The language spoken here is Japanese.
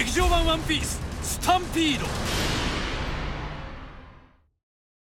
劇場版ワンピーススタンピード